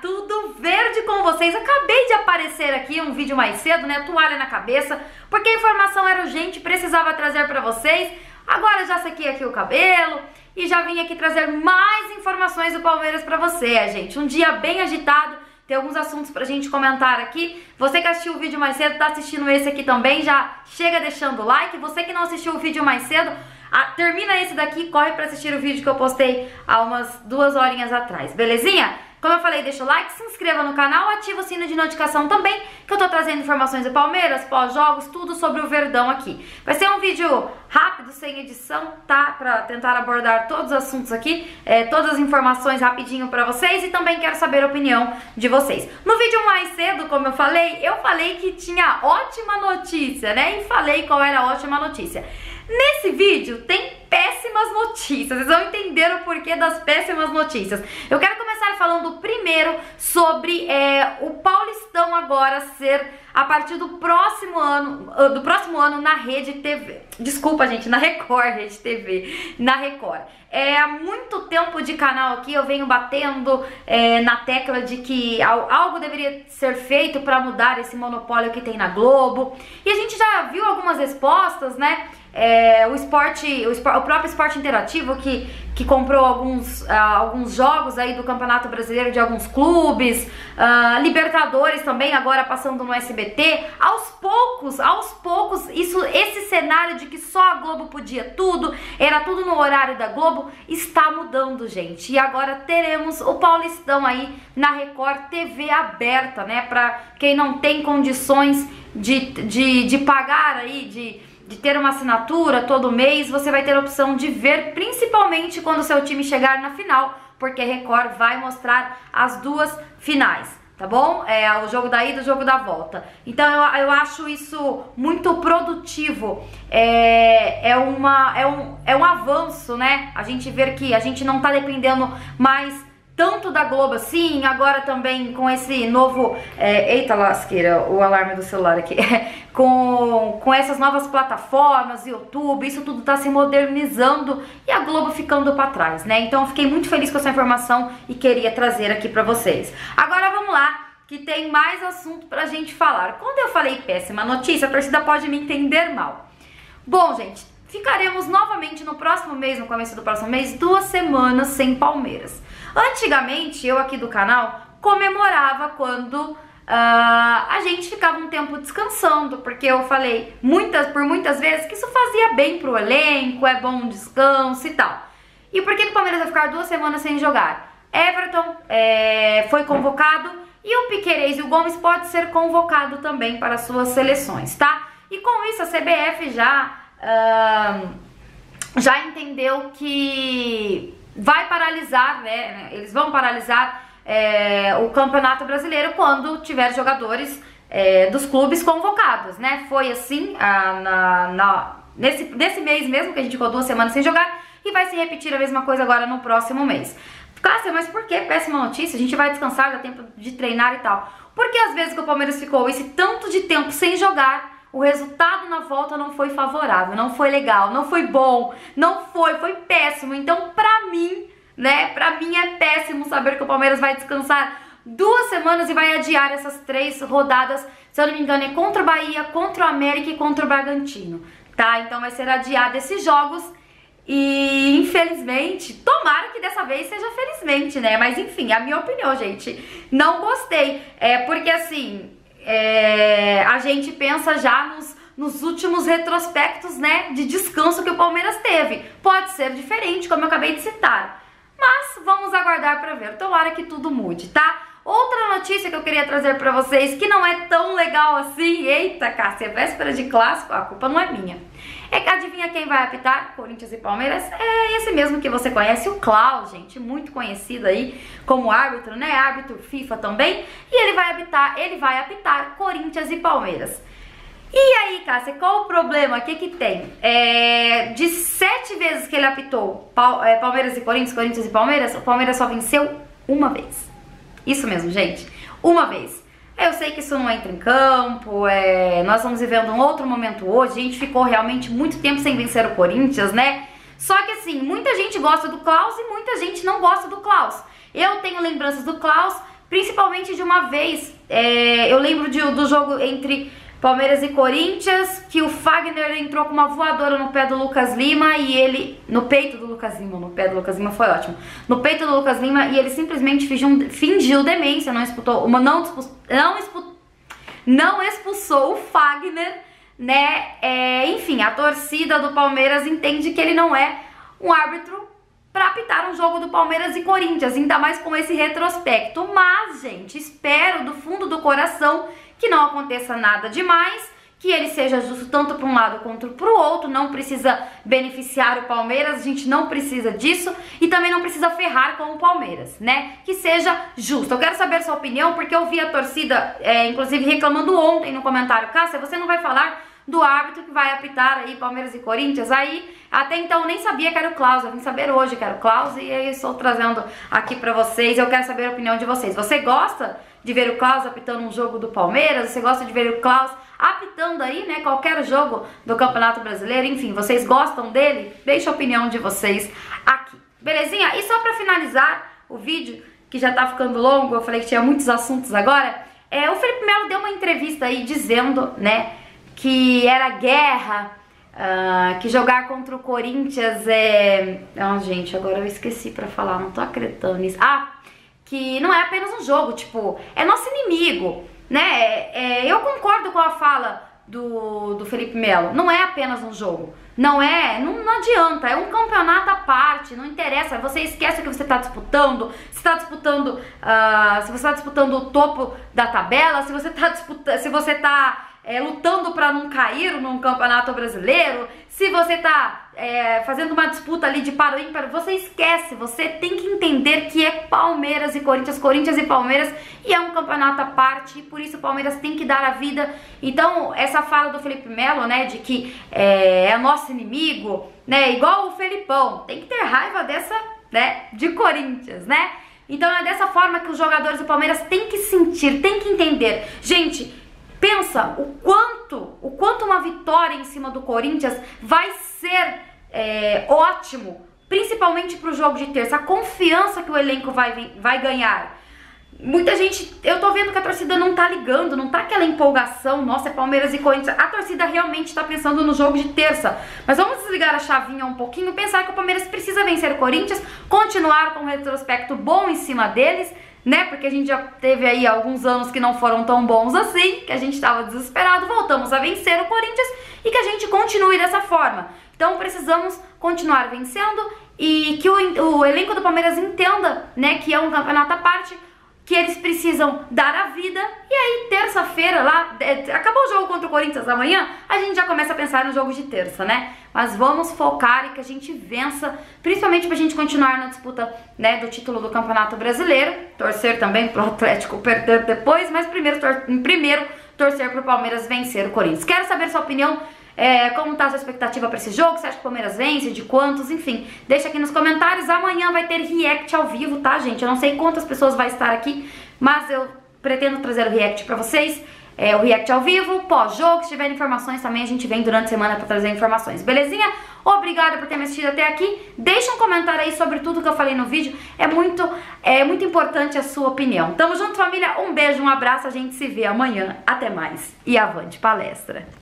Tudo verde com vocês? Acabei de aparecer aqui um vídeo mais cedo, né? Toalha na cabeça, porque a informação era urgente, precisava trazer para vocês. Agora já sequei aqui o cabelo e já vim aqui trazer mais informações do Palmeiras para você, gente. Um dia bem agitado, tem alguns assuntos pra gente comentar aqui. Você que assistiu o vídeo mais cedo, tá assistindo esse aqui também, já chega deixando o like. Você que não assistiu o vídeo mais cedo, ah, termina esse daqui, corre pra assistir o vídeo que eu postei há umas duas horinhas atrás, belezinha? Como eu falei, deixa o like, se inscreva no canal, ativa o sino de notificação também, que eu tô trazendo informações do Palmeiras, pós-jogos, tudo sobre o Verdão aqui. Vai ser um vídeo rápido, sem edição, tá? Pra tentar abordar todos os assuntos aqui, é, todas as informações rapidinho pra vocês e também quero saber a opinião de vocês. No vídeo mais cedo, como eu falei, eu falei que tinha ótima notícia, né? E falei qual era a ótima notícia. Nesse vídeo tem péssimas notícias, vocês vão entender o porquê das péssimas notícias. Eu quero começar falando primeiro sobre é, o Paulistão agora ser a partir do próximo ano, ah, do próximo ano na Rede TV. Desculpa, gente, na Record Rede TV, na Record. É há muito tempo de canal aqui eu venho batendo é, na tecla de que algo deveria ser feito para mudar esse monopólio que tem na Globo. E a gente já viu algumas respostas, né? É, o esporte, o, o, próprio esporte interativo que, que comprou alguns, uh, alguns jogos aí do Campeonato Brasileiro de alguns clubes, uh, Libertadores também agora passando no SBT. Aos poucos, aos poucos, isso, esse cenário de que só a Globo podia tudo, era tudo no horário da Globo, está mudando, gente. E agora teremos o Paulistão aí na Record TV aberta, né? Para quem não tem condições de, de, de pagar aí, de de ter uma assinatura todo mês, você vai ter a opção de ver, principalmente quando o seu time chegar na final, porque a Record vai mostrar as duas finais tá bom? É o jogo da ida e o jogo da volta. Então eu, eu acho isso muito produtivo. É, é, uma, é, um, é um avanço, né? A gente ver que a gente não tá dependendo mais tanto da Globo assim, agora também com esse novo. É, eita lasqueira, o alarme do celular aqui. com, com essas novas plataformas, YouTube, isso tudo tá se modernizando e a Globo ficando para trás, né? Então eu fiquei muito feliz com essa informação e queria trazer aqui para vocês. Agora vamos lá. Que tem mais assunto pra gente falar. Quando eu falei péssima notícia, a torcida pode me entender mal. Bom, gente, ficaremos novamente no próximo mês, no começo do próximo mês, duas semanas sem Palmeiras. Antigamente, eu aqui do canal comemorava quando uh, a gente ficava um tempo descansando, porque eu falei muitas por muitas vezes que isso fazia bem pro elenco, é bom um descanso e tal. E por que, o Palmeiras vai ficar duas semanas sem jogar? Everton é, foi convocado e o Piquerez e o Gomes pode ser convocado também para suas seleções, tá? E com isso a CBF já, já entendeu que vai paralisar, né? Eles vão paralisar é, o Campeonato Brasileiro quando tiver jogadores é, dos clubes convocados, né? Foi assim a, na, na, nesse, nesse mês mesmo que a gente ficou duas semanas sem jogar e vai se repetir a mesma coisa agora no próximo mês. Cássia, mas por que péssima notícia? A gente vai descansar, dá tempo de treinar e tal. Porque às vezes que o Palmeiras ficou esse tanto de tempo sem jogar o resultado na volta não foi favorável, não foi legal, não foi bom, não foi, foi péssimo. Então, pra mim, né, pra mim é péssimo saber que o Palmeiras vai descansar duas semanas e vai adiar essas três rodadas, se eu não me engano, é contra o Bahia, contra o América e contra o Bragantino, tá? Então vai ser adiado esses jogos e infelizmente, tomara que dessa vez seja felizmente, né? Mas enfim, a minha opinião, gente, não gostei. É porque assim, é, a gente pensa já nos, nos últimos retrospectos, né, de descanso que o Palmeiras teve. Pode ser diferente, como eu acabei de citar. Vamos aguardar para ver. Tomara que tudo mude, tá? Outra notícia que eu queria trazer para vocês, que não é tão legal assim, eita, Cássia, véspera de clássico, a culpa não é minha. É que adivinha quem vai apitar? Corinthians e Palmeiras? É esse mesmo que você conhece, o Klaus, gente, muito conhecido aí como árbitro, né? Árbitro FIFA também. E ele vai apitar, ele vai apitar Corinthians e Palmeiras. E aí, Cássia, qual o problema? O que que tem? É, de sete vezes que ele apitou é, Palmeiras e Corinthians, Corinthians e Palmeiras, o Palmeiras só venceu uma vez. Isso mesmo, gente. Uma vez. Eu sei que isso não entra em campo, é... nós estamos vivendo um outro momento hoje, a gente ficou realmente muito tempo sem vencer o Corinthians, né? Só que assim, muita gente gosta do Klaus e muita gente não gosta do Klaus. Eu tenho lembranças do Klaus principalmente de uma vez. É, eu lembro de, do jogo entre Palmeiras e Corinthians, que o Fagner entrou com uma voadora no pé do Lucas Lima e ele. No peito do Lucas Lima, no pé do Lucas Lima foi ótimo. No peito do Lucas Lima e ele simplesmente fingiu, fingiu demência, não expulsou. Uma, não, não, expulsou, não expulsou o Fagner, né? É, enfim, a torcida do Palmeiras entende que ele não é um árbitro para apitar um jogo do Palmeiras e Corinthians, ainda mais com esse retrospecto. Mas, gente, espero do fundo do coração que não aconteça nada demais, que ele seja justo tanto para um lado quanto para o outro, não precisa beneficiar o Palmeiras, a gente não precisa disso e também não precisa ferrar com o Palmeiras, né? Que seja justo. Eu quero saber sua opinião porque eu vi a torcida, é, inclusive, reclamando ontem no comentário, Cássia, você não vai falar do árbitro que vai apitar aí Palmeiras e Corinthians. Aí, até então, nem sabia que era o Klaus. Eu vim saber hoje que era o Klaus e aí estou trazendo aqui pra vocês. Eu quero saber a opinião de vocês. Você gosta de ver o Klaus apitando um jogo do Palmeiras? Você gosta de ver o Klaus apitando aí, né, qualquer jogo do Campeonato Brasileiro? Enfim, vocês gostam dele? Deixa a opinião de vocês aqui. Belezinha? E só pra finalizar o vídeo, que já tá ficando longo, eu falei que tinha muitos assuntos agora, é, o Felipe Melo deu uma entrevista aí dizendo, né, que era guerra, uh, que jogar contra o Corinthians é... Não, gente, agora eu esqueci pra falar, não tô acreditando nisso. Ah, que não é apenas um jogo, tipo, é nosso inimigo, né? É, é, eu concordo com a fala do, do Felipe Melo, não é apenas um jogo. Não é, não, não, adianta, é um campeonato à parte, não interessa. Você esquece o que você está disputando, se está disputando, uh, se você está disputando o topo da tabela, se você está disputando, se você está é, lutando para não cair num campeonato brasileiro, se você tá é, fazendo uma disputa ali de para ímpar, você esquece, você tem que entender que é Palmeiras e Corinthians, Corinthians e Palmeiras, e é um campeonato à parte, e por isso o Palmeiras tem que dar a vida. Então, essa fala do Felipe Melo, né, de que é, é nosso inimigo, né, igual o Felipão, tem que ter raiva dessa, né, de Corinthians, né? Então é dessa forma que os jogadores do Palmeiras têm que sentir, têm que entender. Gente, Pensa o quanto, o quanto uma vitória em cima do Corinthians vai ser é, ótimo, principalmente para o jogo de terça. A confiança que o elenco vai, vai ganhar. Muita gente, eu tô vendo que a torcida não tá ligando, não tá aquela empolgação, nossa, é Palmeiras e Corinthians. A torcida realmente tá pensando no jogo de terça. Mas vamos desligar a chavinha um pouquinho, pensar que o Palmeiras precisa vencer o Corinthians, continuar com um retrospecto bom em cima deles, né? Porque a gente já teve aí alguns anos que não foram tão bons assim, que a gente estava desesperado, voltamos a vencer o Corinthians e que a gente continue dessa forma. Então precisamos continuar vencendo e que o, o elenco do Palmeiras entenda, né, que é um campeonato à parte que eles precisam dar a vida. E aí, terça-feira, lá, é, acabou o jogo contra o Corinthians amanhã, a gente já começa a pensar no jogo de terça, né? Mas vamos focar e que a gente vença, principalmente pra gente continuar na disputa, né, do título do Campeonato Brasileiro. Torcer também pro Atlético perder depois, mas primeiro, tor primeiro torcer pro Palmeiras vencer o Corinthians. Quero saber sua opinião é, como tá a sua expectativa para esse jogo? Você acha que o Palmeiras vence? De quantos? Enfim, deixa aqui nos comentários. Amanhã vai ter react ao vivo, tá, gente? Eu não sei quantas pessoas vai estar aqui, mas eu pretendo trazer o react para vocês. É, o react ao vivo, pós-jogo, se tiver informações também a gente vem durante a semana para trazer informações, belezinha? Obrigada por ter me assistido até aqui, deixa um comentário aí sobre tudo que eu falei no vídeo, é muito, é muito importante a sua opinião. Tamo junto família, um beijo, um abraço, a gente se vê amanhã, até mais e avante palestra!